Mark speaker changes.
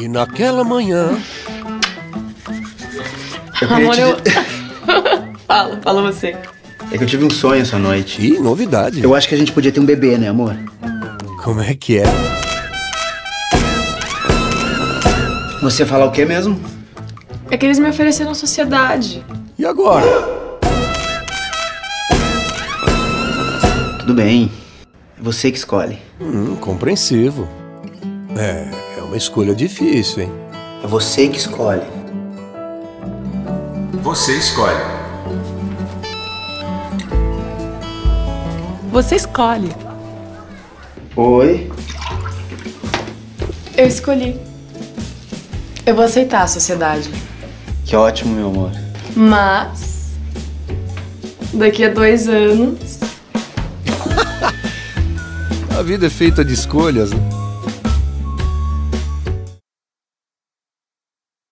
Speaker 1: E naquela manhã.
Speaker 2: Eu
Speaker 3: Amor,
Speaker 2: te
Speaker 3: eu... fala, fala você.
Speaker 2: É que eu tive um sonho essa noite.
Speaker 1: Ih, novidade.
Speaker 2: Eu acho que a gente podia ter um bebê, né, amor?
Speaker 1: Como é que é?
Speaker 2: Você falar o quê mesmo?
Speaker 3: É que eles me ofereceram sociedade.
Speaker 1: E agora?
Speaker 2: Tudo bem. É você que escolhe.
Speaker 1: Hum, compreensivo. É uma escolha difícil, hein?
Speaker 2: É você que escolhe.
Speaker 4: Você escolhe.
Speaker 3: Você escolhe.
Speaker 2: Oi.
Speaker 3: Eu escolhi. Eu vou aceitar a sociedade.
Speaker 2: Que ótimo, meu amor.
Speaker 3: Mas. Daqui a dois anos.
Speaker 1: A vida é feita de escolhas, né?